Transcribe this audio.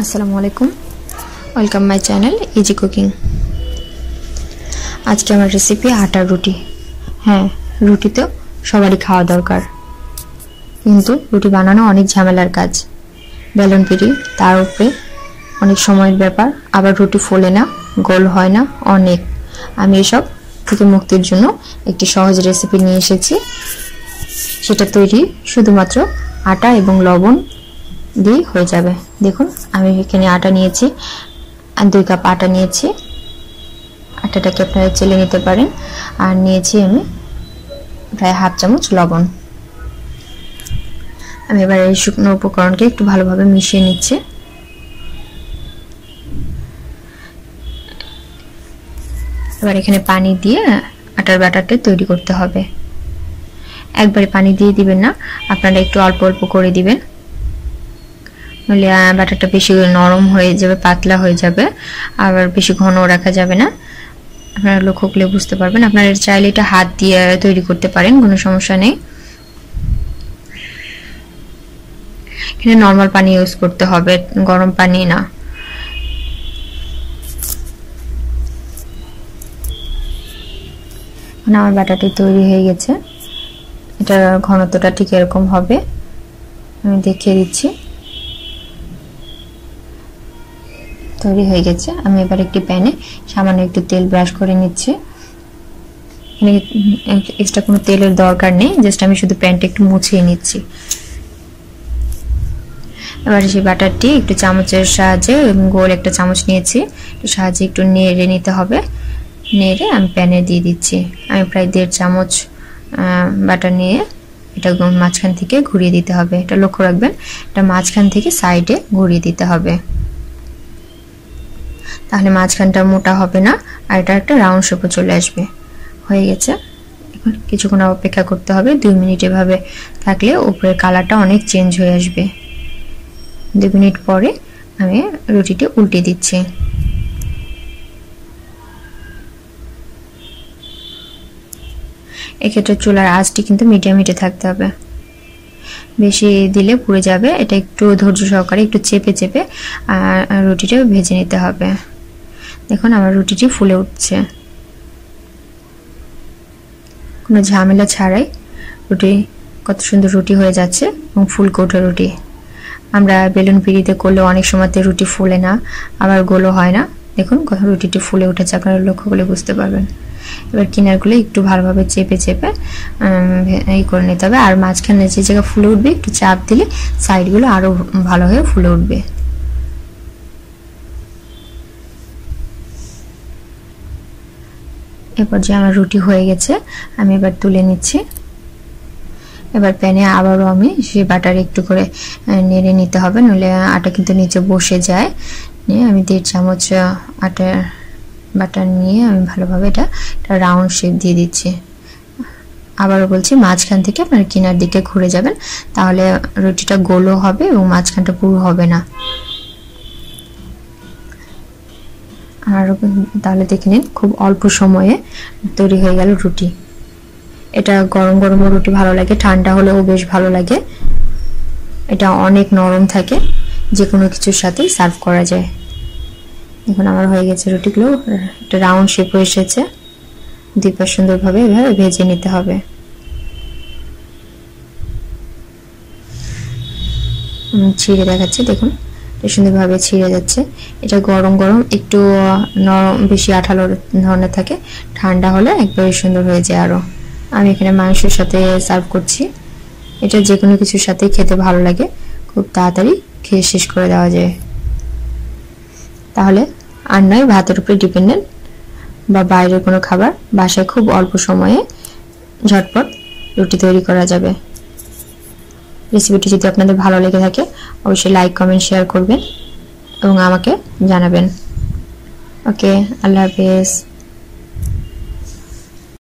আসসালামু আলাইকুম। Welcome my channel easy cooking আজকে আমার রেসিপি আটার রুটি। হ্যাঁ রুটি তো সবারই খাওয়া দরকার। কিন্তু রুটি বানানো অনেক ঝামেলার কাজ। বেলন পিড়ি তার উপরে অনেক সময়ের ব্যাপার। আবার রুটি ফোলে না, গোল হয় না, অনেক। আমি এসব থেকে মুক্তির জন্য একটি সহজ রেসিপি নিয়ে এসেছি। সেটা তৈরি শুধুমাত্র আটা এবং লবণ দিয়ে হয়ে যাবে। আমি এখানে আটা নিয়েছি, আর দুই কাপ আটা নিয়েছি। আটাটাকে আপনারা চেলে নিতে পারেন। আর নিয়েছি আমি প্রায় হাফ চামচ লবণ। আমি এবার এই শুকনো উপকরণকে একটু ভালোভাবে মিশিয়ে নিচ্ছি। এবার এখানে পানি দিয়ে আটার ব্যাটারটা তৈরি করতে হবে। একবারে পানি দিয়ে দিবেন না, আপনারা একটু অল্প অল্প করে দিবেন। নইলে ব্যাটারটা বেশি নরম হয়ে যাবে, পাতলা হয়ে যাবে, আবার বেশি ঘন রাখা যাবে না। আপনারা লক্ষ্য করলে বুঝতে পারবেন। আপনারা চাইলে এটা হাত দিয়ে তৈরি করতে পারেন, কোনো সমস্যা নেই। এখানে নর্মাল পানি ইউজ করতে হবে, গরম পানি না। আমার ব্যাটারটি তৈরি হয়ে গেছে। এটা ঘনত্বটা ঠিক এরকম হবে। আমি দেখিয়ে দিচ্ছি। তৈরি হয়ে গেছে। আমি এবার একটি প্যানে সামান্য একটু তেল ব্রাশ করে নিচ্ছি। এক্সট্রা কোনো তেলের দরকার নেই, জাস্ট আমি শুধু প্যানটা একটু মুছিয়ে নিচ্ছি। এবার সেই বাটারটি একটু চামচের সাহায্যে গোল একটা চামচ নিয়েছি। একটু সাহায্যে একটু নেড়ে নিতে হবে। নেড়ে আমি প্যানে দিয়ে দিচ্ছি। আমি প্রায় দেড় চামচ বাটার নিয়ে এটা মাঝখান থেকে ঘুরিয়ে দিতে হবে। এটা লক্ষ্য রাখবেন, এটা মাঝখান থেকে সাইডে ঘুরিয়ে দিতে হবে। তাহলে মাঝখানটা মোটা হবে না, আর এটা একটা রাউন্ড শেপে চলে আসবে। হয়ে গেছে। এখন কিছুক্ষণ অপেক্ষা করতে হবে, দুই মিনিট এভাবে থাকলে উপরের কালারটা অনেক চেঞ্জ হয়ে আসবে। দুই মিনিট পরে আমি রুটিটি উল্টে দিচ্ছি। এক্ষেত্রে চুলার আঁচটি কিন্তু মিডিয়াম হিটে থাকতে হবে। বেশি দিলে পুড়ে যাবে, এটা একটু ধৈর্য সহকারে একটু চেপে চেপে আর রুটিটা ভেজে নিতে হবে। দেখুন আমার রুটিটি ফুলে উঠছে। কোনো ঝামেলা ছাড়াই রুটি, কত সুন্দর রুটি হয়ে যাচ্ছে এবং ফুল রুটি। আমরা বেলুন পিড়িতে করলে অনেক সময়তে রুটি ফুলে না, আবার গোলো হয় না। দেখুন রুটিটি ফুলে উঠেছে, আপনারা লক্ষ্য করলে বুঝতে পারবেন। এবার কিনারগুলো একটু ভালোভাবে চেপে চেপে এই করে নিতে হবে। আর মাঝখানে যে জায়গা ফুলে উঠবে, একটু চাপ দিলে সাইডগুলো আরও ভালো হয়ে ফুলে উঠবে। এরপর যে আমার রুটি হয়ে গেছে, আমি এবার তুলে নিচ্ছি। এবার প্যানে আবারও আমি সে বাটার একটু করে নেড়ে নিতে হবে, নইলে আটা কিন্তু নিচে বসে যায়। নিয়ে আমি দেড় চামচ আটা বাটার নিয়ে আমি ভালোভাবে এটা, একটা রাউন্ড শেপ দিয়ে দিচ্ছি। আবারও বলছি, মাঝখান থেকে আপনার কিনার দিকে ঘুরে যাবেন, তাহলে রুটিটা গোলও হবে এবং মাঝখানটা পুরো হবে না। আর তাহলে দেখে নিন, খুব অল্প সময়ে তৈরি হয়ে গেল রুটি। এটা গরম গরম রুটি ভালো লাগে, ঠান্ডা হলেও বেশ ভালো লাগে। এটা অনেক নরম থাকে যে কোনো কিছুর সাথেই সার্ভ করা যায়। এখন আমার হয়ে গেছে রুটিগুলো, একটা রাউন্ড শেপ হয়ে এসেছে। দুই পাশ সুন্দরভাবে এভাবে ভেজে নিতে হবে। ছিঁড়ে দেখাচ্ছে, দেখুন। সুন্দরভাবে ছিঁড়ে যাচ্ছে। এটা গরম গরম, একটু নরম, বেশি আঠালো ধরনের থাকে। ঠান্ডা হলে একবারে সুন্দর হয়ে যায় আরও আমি এখানে মাংসের সাথে সার্ভ করছি। এটা যে কোনো কিছুর সাথেই খেতে ভালো লাগে। খুব তাড়াতাড়ি খেয়ে শেষ করে দেওয়া যায়। তাহলে আর নয়, ভাতের উপরে ডিপেন্ডেন্ট বা বাইরের কোনো খাবার। বাসায় খুব অল্প সময়ে ঝটপট রুটি তৈরি করা যাবে। রেসিপিটি যদি আপনাদের ভালো লেগে থাকে, অবশ্যই লাইক কমেন্ট শেয়ার করবেন এবং আমাকে জানাবেন। ওকে আল্লাহ হাফেজ।